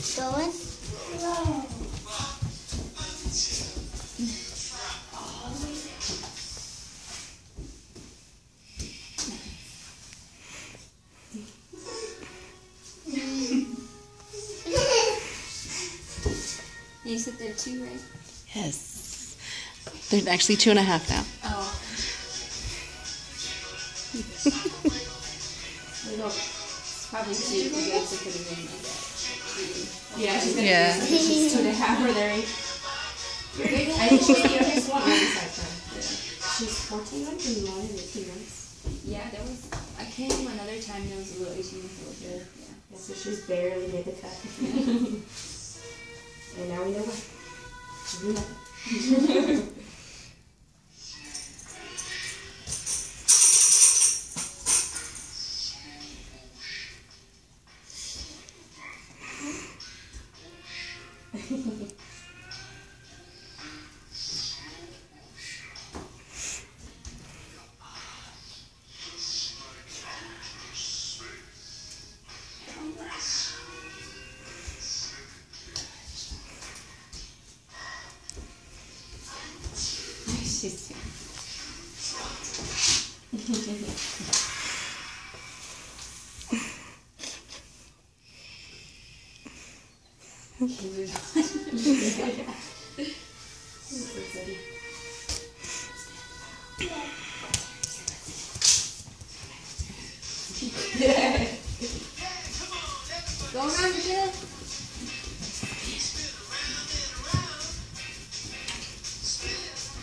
Going? You sit there too, right? Yes. They're actually two and a half now. Oh. Probably two. You guys could have been like that. Yeah, she's gonna Yeah. do something. She's two and a half or there. I think she's the youngest one on this side. Yeah. She's 14 months and mine is 18 months. Yeah, there was. I came another time. There was a little issue with little bit. Yeah. Yeah, so she's barely made the cut. and now we know why. She knew Going on,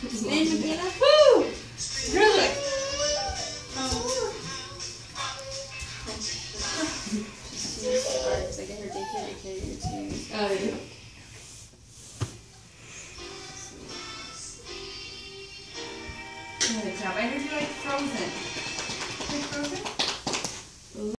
Spin, Michaela. Woo! Really? She's Okay, your team. Oh, there you go. Good job. I heard you like Frozen. Like Frozen?